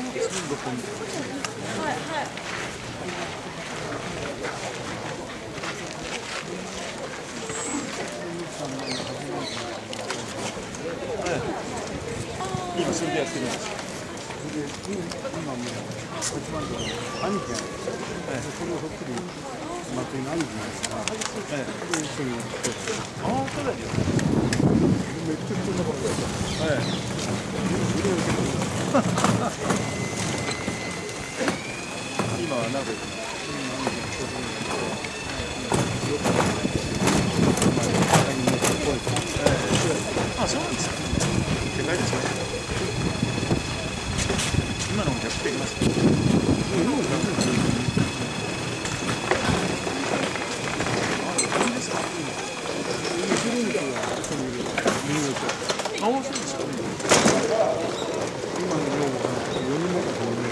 今それでやってるんです今もう八幡宮の兄貴が、それをほっくり祭りの兄貴なんですが、ええ一緒にやってああそうだよめっちゃ人のことだったええ今は名古屋にあそうなんですか世界ですね今のも逆転いますあそうですか今のよう4人もこうね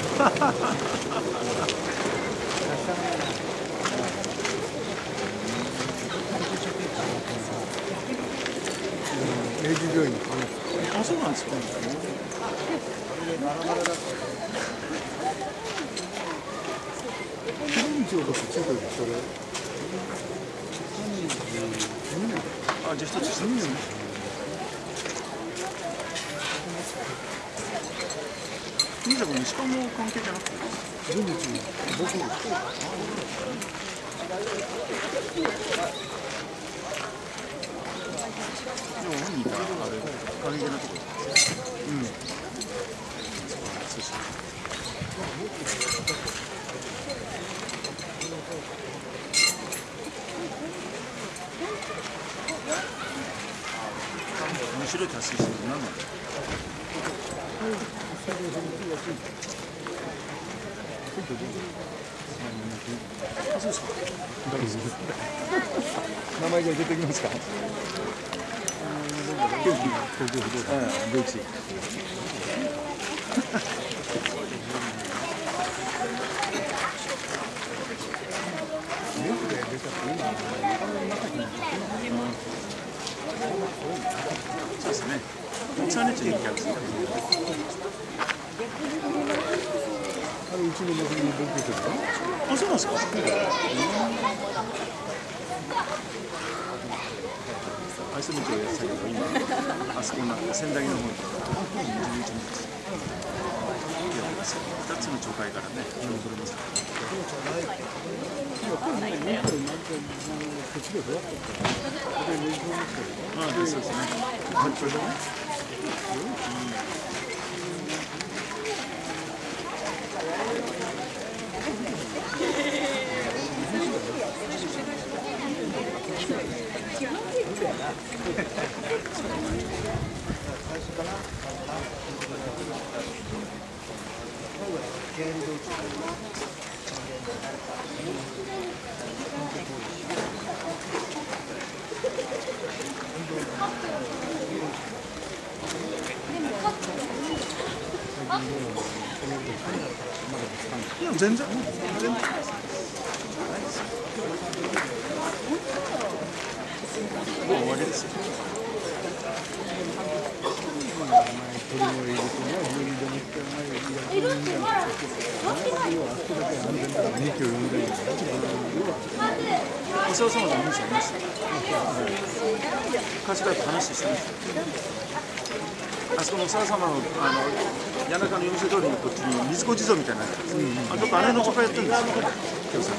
明治病院の看護あそうなんですか道をこっちついてるそれあじゃあ一つ下ですね金座君石川も関係じゃなくて全日僕じゃあ本人があれ関係なところうんそうそう面白い達成してる何なんだ。ろううですか名前が出てきますか？東京不動産そうです。ね国産熱に逆ですねあれうちの娘に同級生だよあそうなんですかアイスメチをやってたけど今あそこになって仙台の方に11人ですいや2つの町会からね票を取れますこっちで育ってるからで年俸持ってるああそうですねこれでねいや全然全然。もう終わりですよお前鳥も入れてね無理でもってお前いやいいんだよあそこだけ安全だから2キロ4キロお世話様のお兄さんいました柏と話してましたあそこのお世話様のあの谷中の四世通りのこっちに水子地蔵みたいなのあるん、あっとあれの他やってるんですよ今日さん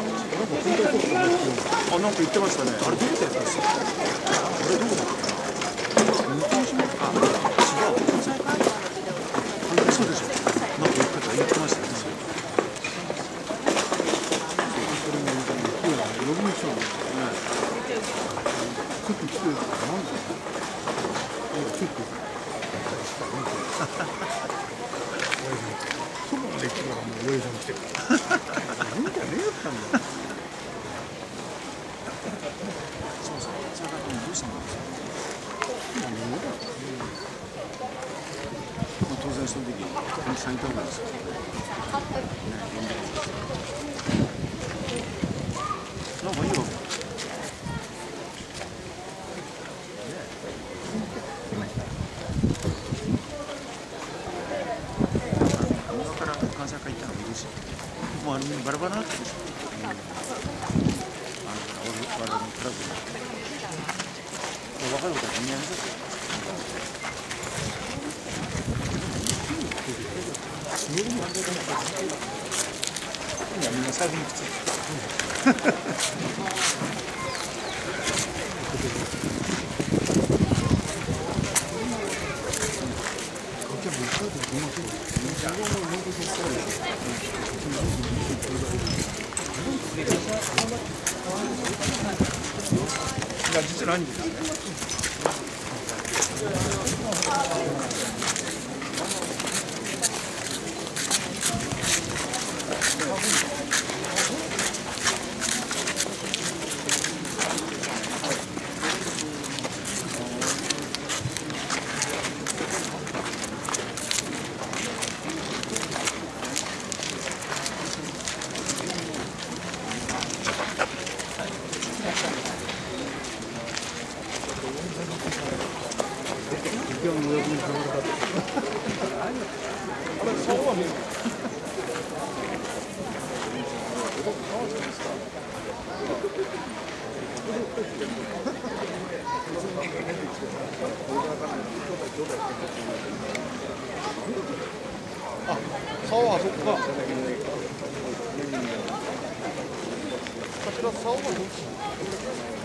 あなんか言ってましたね？あれどこでやったんですかあれどこだったかなあ違うそうでしょなんか言ってた言ってましたねそれもいいから今日は呼びに来たのちょっと来て。なんだちょっとそこまで来て。からもう親父さん来て。るなんじゃねえよったんだよそうそうそれだとどうしたんですか何もだまあ、当然その時本気さんいた方がいいですよ。ね、なんかいいわ。今から関西会行ったのもいるし、もうあれバラバラになってるでしょ。あの我々のクラブで。もう若い子たちみんなやめさせて。いやみんなサーフィン靴。いや実は兄貴ですね。今日の親分に頼まれた竿はそこか。こちら竿はどっち